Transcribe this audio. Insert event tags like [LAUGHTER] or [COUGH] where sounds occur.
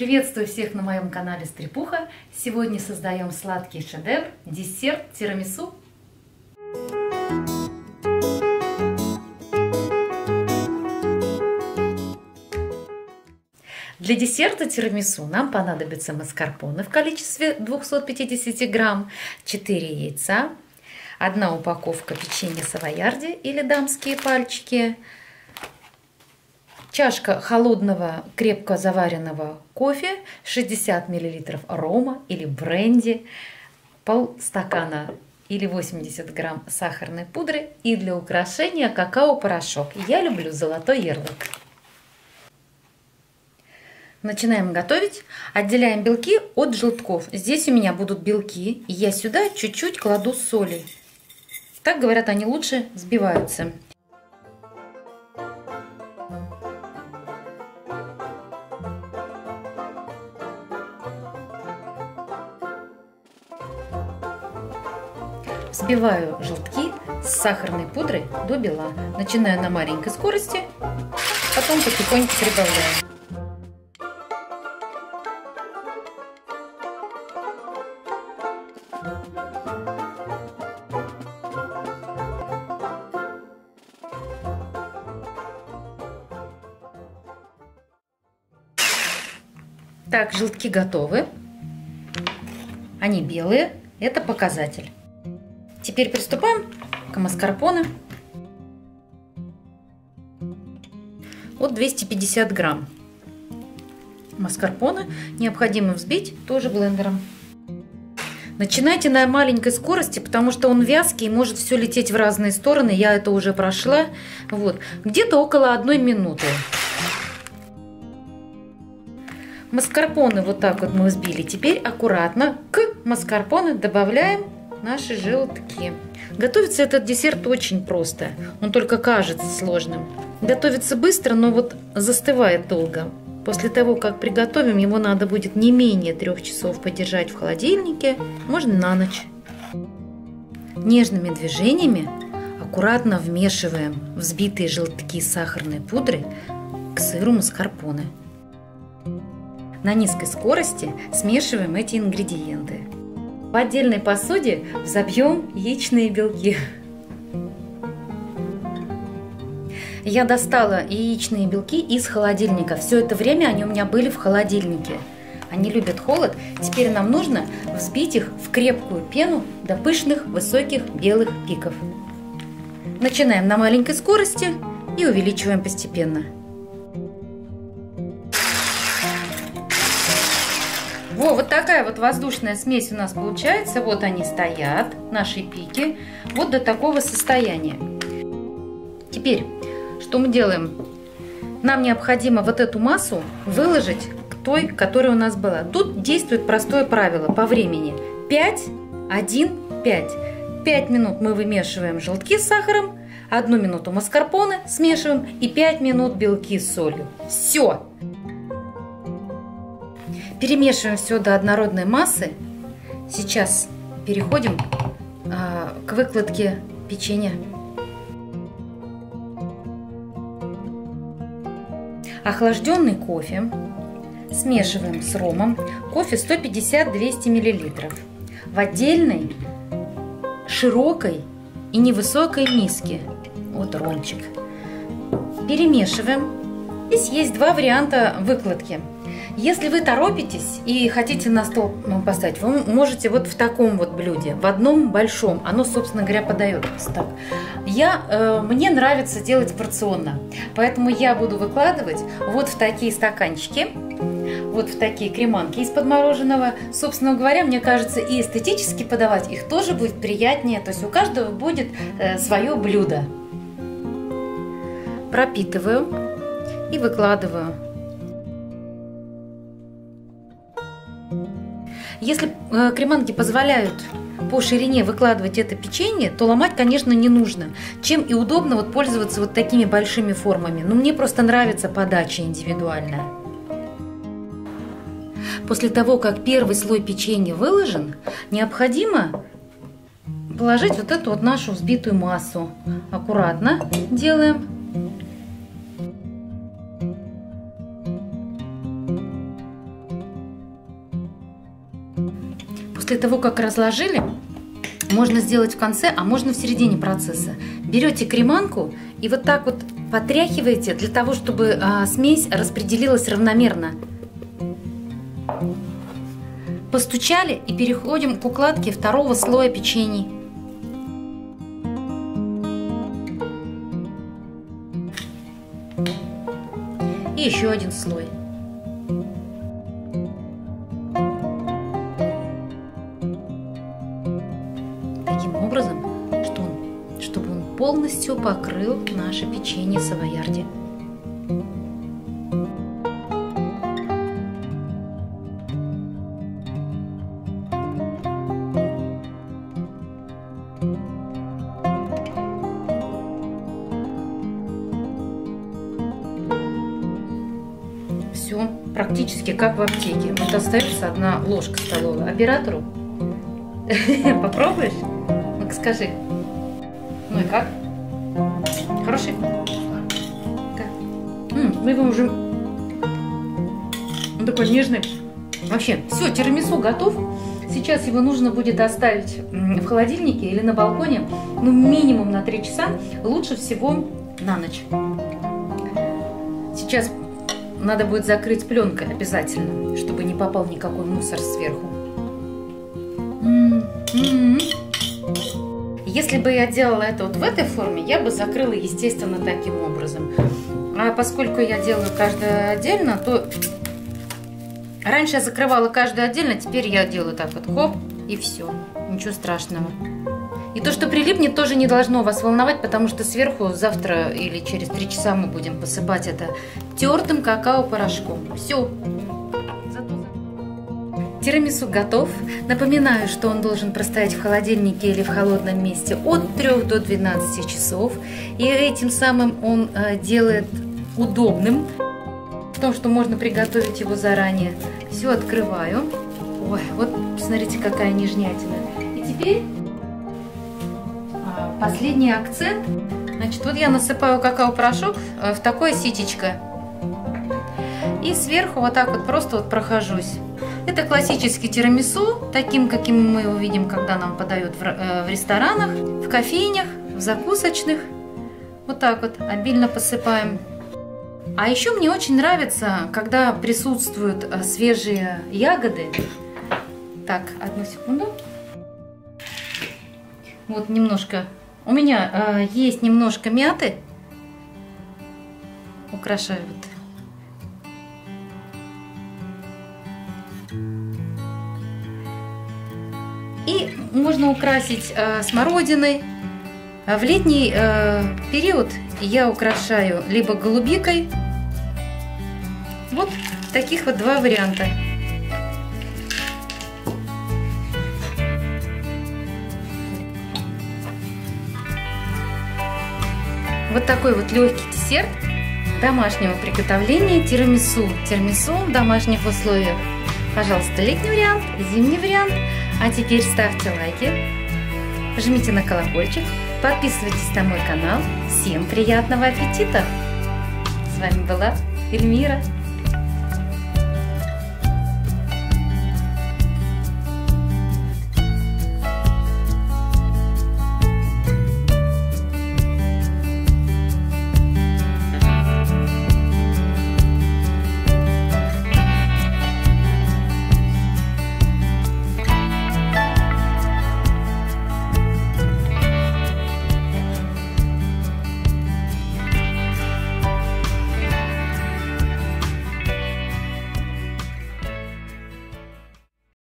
Приветствую всех на моем канале Стрепуха. Сегодня создаем сладкий шедевр – десерт тирамису. Для десерта тирамису нам понадобится маскарпоне в количестве 250 грамм, 4 яйца, одна упаковка печенья савоярди или дамские пальчики – чашка холодного крепко заваренного кофе, 60 мл рома или бренди, полстакана или 80 грамм сахарной пудры и для украшения какао-порошок. Я люблю золотой ярлык. Начинаем готовить. Отделяем белки от желтков. Здесь у меня будут белки, и я сюда чуть-чуть кладу соли. Так говорят, они лучше взбиваются. Взбиваю желтки с сахарной пудрой до бела. Начинаю на маленькой скорости, потом потихоньку прибавляю. Так, желтки готовы. Они белые. Это показатель. Теперь приступаем к маскарпоне. Вот 250 грамм маскарпоне необходимо взбить тоже блендером. Начинайте на маленькой скорости, потому что он вязкий и может все лететь в разные стороны. Я это уже прошла. Вот. Где-то около одной минуты. Маскарпоне вот так вот мы взбили. Теперь аккуратно к маскарпоне добавляем наши желтки. Готовится этот десерт очень просто, он только кажется сложным. Готовится быстро, но вот застывает долго. После того, как приготовим, его надо будет не менее трех часов подержать в холодильнике, можно на ночь. Нежными движениями аккуратно вмешиваем взбитые желтки сахарной пудры к сыру маскарпоне. На низкой скорости смешиваем эти ингредиенты. В отдельной посуде взобьем яичные белки. Я достала яичные белки из холодильника. Все это время они у меня были в холодильнике. Они любят холод. Теперь нам нужно взбить их в крепкую пену до пышных высоких белых пиков. Начинаем на маленькой скорости и увеличиваем постепенно. Во, вот такая вот воздушная смесь у нас получается. Вот они стоят, наши пики. Вот до такого состояния. Теперь, что мы делаем? Нам необходимо вот эту массу выложить к той, которая у нас была. Тут действует простое правило по времени. 5, 1, 5. 5 минут мы вымешиваем желтки с сахаром, одну минуту маскарпоне смешиваем и 5 минут белки с солью. Все! Перемешиваем все до однородной массы. Сейчас переходим а, к выкладке печенья. Охлажденный кофе смешиваем с ромом. Кофе 150-200 мл. В отдельной широкой и невысокой миске. Вот ромчик. Перемешиваем. Здесь есть два варианта выкладки. Если вы торопитесь и хотите на стол ну, поставить, вы можете вот в таком вот блюде, в одном большом. Оно, собственно говоря, подается так. Я, э, мне нравится делать порционно, поэтому я буду выкладывать вот в такие стаканчики, вот в такие креманки из-под мороженого. Собственно говоря, мне кажется, и эстетически подавать их тоже будет приятнее. То есть у каждого будет э, свое блюдо. Пропитываю и выкладываю. Если э, креманки позволяют по ширине выкладывать это печенье, то ломать, конечно, не нужно. Чем и удобно вот пользоваться вот такими большими формами. Но мне просто нравится подача индивидуальная. После того, как первый слой печенья выложен, необходимо положить вот эту вот нашу взбитую массу. Аккуратно делаем. После того, как разложили, можно сделать в конце, а можно в середине процесса. Берете креманку и вот так вот потряхиваете для того, чтобы а, смесь распределилась равномерно. Постучали и переходим к укладке второго слоя печенья. И еще один слой. Полностью покрыл наше печенье савоярди. все практически как в аптеке. Вот остается одна ложка столовая. Оператору? [LAUGHS] Попробуешь? Ну-ка скажи. Ну и как? Хороший? Вы его уже... Он такой нежный. Вообще, все, тирамису готов. Сейчас его нужно будет оставить в холодильнике или на балконе, ну, минимум на 3 часа, лучше всего на ночь. Сейчас надо будет закрыть пленкой обязательно, чтобы не попал никакой мусор сверху. Если бы я делала это вот в этой форме, я бы закрыла, естественно, таким образом. А поскольку я делаю каждое отдельно, то раньше я закрывала каждую отдельно, теперь я делаю так вот, хоп, и все. Ничего страшного. И то, что прилипнет, тоже не должно вас волновать, потому что сверху завтра или через три часа мы будем посыпать это тертым какао-порошком. Все. Тирамису готов. Напоминаю, что он должен простоять в холодильнике или в холодном месте от 3 до 12 часов. И этим самым он э, делает удобным в том, что можно приготовить его заранее. Все открываю. Ой, вот смотрите, какая нежнятина. И теперь Последний акцент. Значит, вот я насыпаю какао-порошок э, в такое ситечко. И сверху вот так вот просто вот прохожусь. Это классический тирамису, таким, каким мы его видим, когда нам подают в, э, в ресторанах, в кофейнях, в закусочных. Вот так вот обильно посыпаем. А еще мне очень нравится, когда присутствуют э, свежие ягоды. Так, одну секунду. Вот немножко у меня э, есть немножко мяты. Украшаю вот. Можно украсить э, смородиной. А в летний э, период я украшаю либо голубикой. Вот таких вот два варианта. Вот такой вот легкий десерт домашнего приготовления тирамису. Тирамису в домашних условиях. Пожалуйста, летний вариант, зимний вариант. А теперь ставьте лайки, жмите на колокольчик, подписывайтесь на мой канал. Всем приятного аппетита! С вами была Эльмира.